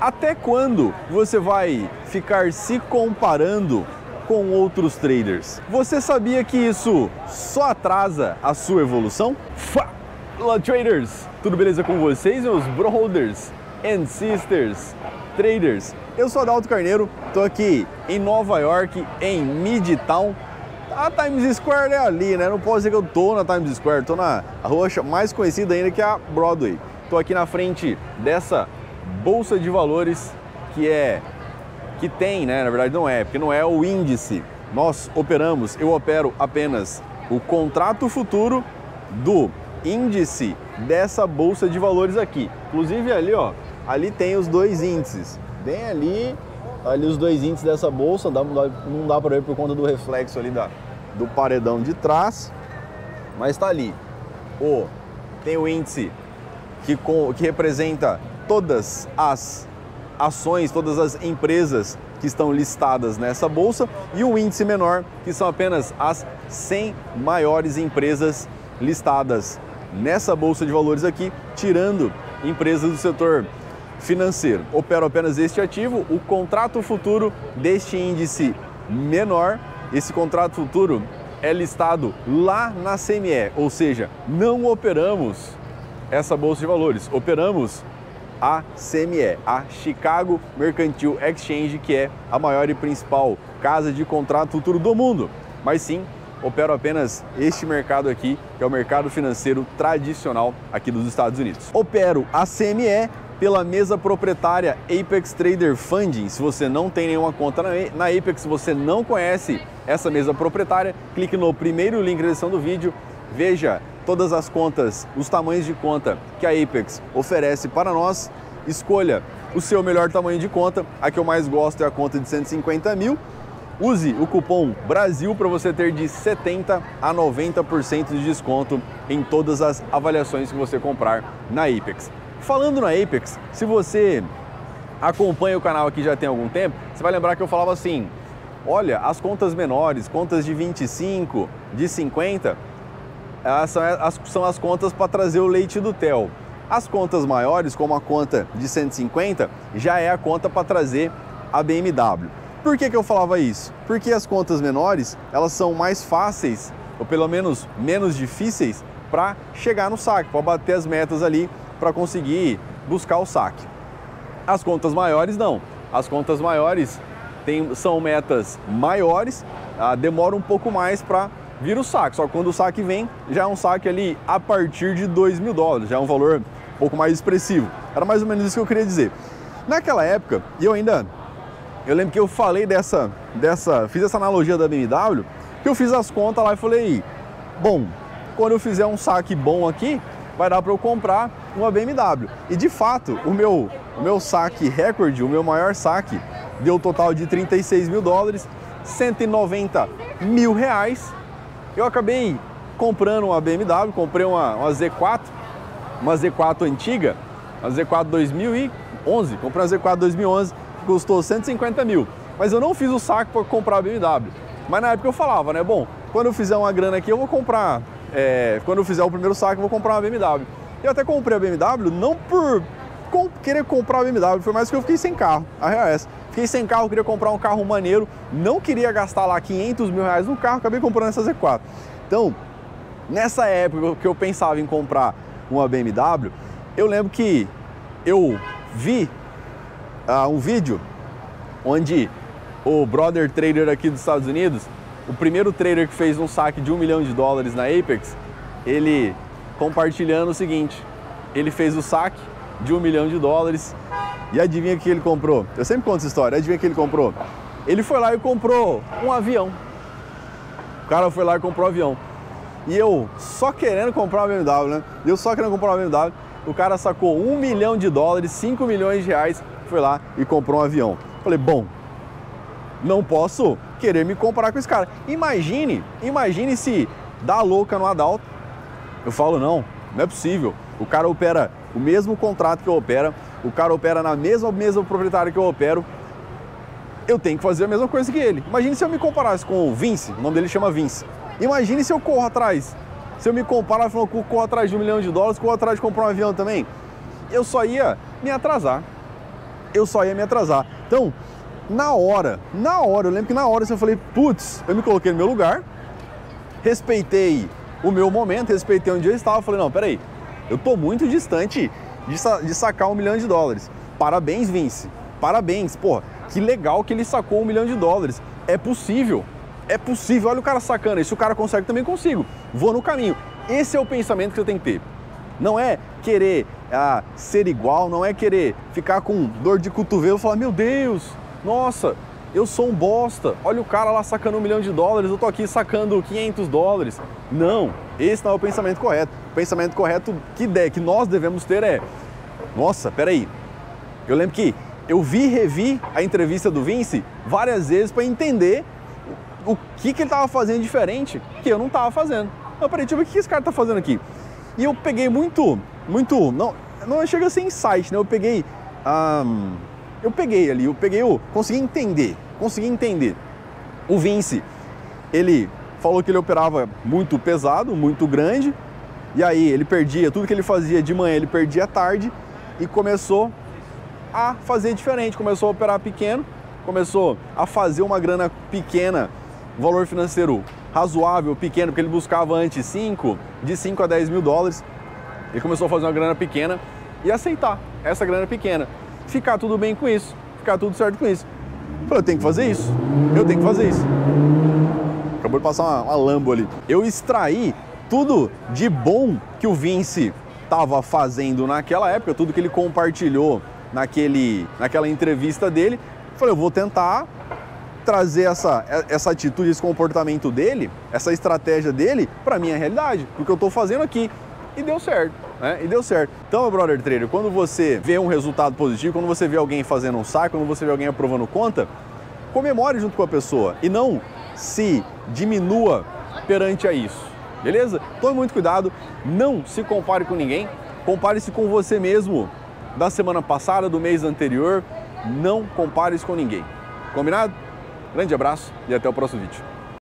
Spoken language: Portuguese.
Até quando você vai ficar se comparando com outros traders? Você sabia que isso só atrasa a sua evolução? Fala traders! Tudo beleza com vocês, meus brothers and sisters traders? Eu sou Adalto Carneiro, estou aqui em Nova York, em Midtown. A Times Square é ali, né? Não posso dizer que eu tô na Times Square, tô na rua mais conhecida ainda que a Broadway. Estou aqui na frente dessa bolsa de valores que é que tem, né? Na verdade não é, porque não é o índice. Nós operamos, eu opero apenas o contrato futuro do índice dessa bolsa de valores aqui. Inclusive ali, ó, ali tem os dois índices. Bem ali, ali os dois índices dessa bolsa, não dá para ver por conta do reflexo ali da, do paredão de trás, mas está ali. O, tem o índice que, que representa todas as ações, todas as empresas que estão listadas nessa bolsa e o índice menor, que são apenas as 100 maiores empresas listadas nessa bolsa de valores aqui, tirando empresas do setor financeiro. Opero apenas este ativo, o contrato futuro deste índice menor, esse contrato futuro é listado lá na CME, ou seja, não operamos essa bolsa de valores. Operamos a CME, a Chicago Mercantile Exchange, que é a maior e principal casa de contrato futuro do mundo. Mas sim, opero apenas este mercado aqui, que é o mercado financeiro tradicional aqui dos Estados Unidos. Opero a CME pela mesa proprietária Apex Trader Funding. Se você não tem nenhuma conta na Apex, se você não conhece essa mesa proprietária, clique no primeiro link na descrição do vídeo, veja todas as contas, os tamanhos de conta que a Apex oferece para nós. Escolha o seu melhor tamanho de conta. A que eu mais gosto é a conta de 150 mil. Use o cupom BRASIL para você ter de 70% a 90% de desconto em todas as avaliações que você comprar na Apex. Falando na Apex, se você acompanha o canal aqui já tem algum tempo, você vai lembrar que eu falava assim: olha, as contas menores, contas de 25, de 50, são as, são as contas para trazer o leite do tel. As contas maiores, como a conta de 150, já é a conta para trazer a BMW. Por que, que eu falava isso? Porque as contas menores, elas são mais fáceis, ou pelo menos menos difíceis, para chegar no saque, para bater as metas ali, para conseguir buscar o saque. As contas maiores não. As contas maiores tem, são metas maiores, ah, demora um pouco mais para vira o saque. Só que quando o saque vem, já é um saque ali a partir de 2 mil dólares, já é um valor um pouco mais expressivo. Era mais ou menos isso que eu queria dizer. Naquela época, e eu ainda. Eu lembro que eu falei dessa. dessa fiz essa analogia da BMW, que eu fiz as contas lá e falei: bom, quando eu fizer um saque bom aqui, vai dar para eu comprar uma BMW. E de fato, o meu, o meu saque recorde, o meu maior saque, deu um total de 36 mil dólares, 190 mil reais eu acabei comprando uma BMW, comprei uma, uma Z4, uma Z4 antiga, uma Z4 2011, comprei uma Z4 2011, custou 150 mil. Mas eu não fiz o saco para comprar a BMW. Mas na época eu falava, né? Bom, quando eu fizer uma grana aqui, eu vou comprar. É, quando eu fizer o primeiro saco, eu vou comprar uma BMW. Eu até comprei a BMW não por com, querer comprar a BMW, foi mais que eu fiquei sem carro. A real é essa. Fiquei sem carro, queria comprar um carro maneiro, não queria gastar lá 500 mil reais no carro, acabei comprando essa Z4. Então, nessa época que eu pensava em comprar uma BMW, eu lembro que eu vi uh, um vídeo onde o brother trader aqui dos Estados Unidos, o primeiro trader que fez um saque de um milhão de dólares na Apex, ele compartilhando o seguinte: ele fez o saque de um milhão de dólares e adivinha que ele comprou? Eu sempre conto essa história. Adivinha que ele comprou? Ele foi lá e comprou um avião. O cara foi lá e comprou um avião. E eu só querendo comprar uma BMW, né? Eu só querendo comprar uma BMW. O cara sacou um milhão de dólares, 5 milhões de reais, foi lá e comprou um avião. Falei, bom, não posso querer me comparar com esse cara. Imagine, imagine se dá louca no Adalto. Eu falo, não, não é possível. O cara opera o mesmo contrato que eu opero, o cara opera na mesma mesa proprietária que eu opero, eu tenho que fazer a mesma coisa que ele. Imagine se eu me comparasse com o Vince, o nome dele chama Vince. Imagine se eu corro atrás. Se eu me comparar falando que corro atrás de um milhão de dólares, corro atrás de comprar um avião também. Eu só ia me atrasar. eu só ia me atrasar. Então, na hora, na hora, eu lembro que na hora eu falei, putz, eu me coloquei no meu lugar, respeitei o meu momento, respeitei onde eu estava, falei, não, peraí, eu tô muito distante de, de sacar um milhão de dólares. Parabéns, Vince. Parabéns, porra, que legal que ele sacou um milhão de dólares. É possível, é possível. Olha o cara sacando, e se o cara consegue, também consigo. Vou no caminho. Esse é o pensamento que você tem que ter. Não é querer ah, ser igual, não é querer ficar com dor de cotovelo e falar, meu Deus, nossa, eu sou um bosta. Olha o cara lá sacando um milhão de dólares, eu tô aqui sacando 500 dólares. Não, esse não é o pensamento correto. O pensamento correto que, de, que nós devemos ter é: nossa, peraí. Eu lembro que eu vi e revi a entrevista do Vince várias vezes para entender o que, que ele estava fazendo diferente que eu não estava fazendo. Eu peraí, deixa eu ver o que esse cara está fazendo aqui. E eu peguei muito, muito, não, não chega a ser insight, né? Eu peguei, um, eu peguei ali, eu peguei, eu consegui entender, consegui entender. O Vince, ele falou que ele operava muito pesado, muito grande, e aí ele perdia tudo que ele fazia de manhã, ele perdia à tarde e começou a fazer diferente, começou a operar pequeno, começou a fazer uma grana pequena, valor financeiro razoável, pequeno, porque ele buscava antes 5, de 5 a 10 mil dólares. Ele começou a fazer uma grana pequena e aceitar essa grana pequena. Ficar tudo bem com isso, ficar tudo certo com isso. Eu tenho que fazer isso, eu tenho que fazer isso. Acabou de passar uma, uma Lambo ali. Eu extraí tudo de bom que o Vince estava fazendo naquela época, tudo que ele compartilhou naquele, naquela entrevista dele. Falei, eu vou tentar trazer essa, essa atitude, esse comportamento dele, essa estratégia dele para minha realidade, porque eu estou fazendo aqui. E deu certo, né? E deu certo. Então, meu brother trader, quando você vê um resultado positivo, quando você vê alguém fazendo um saco, quando você vê alguém aprovando conta, comemore junto com a pessoa e não se diminua perante a isso. Beleza? Tome muito cuidado, não se compare com ninguém, compare-se com você mesmo da semana passada, do mês anterior. Não compare-se com ninguém. Combinado? Grande abraço e até o próximo vídeo.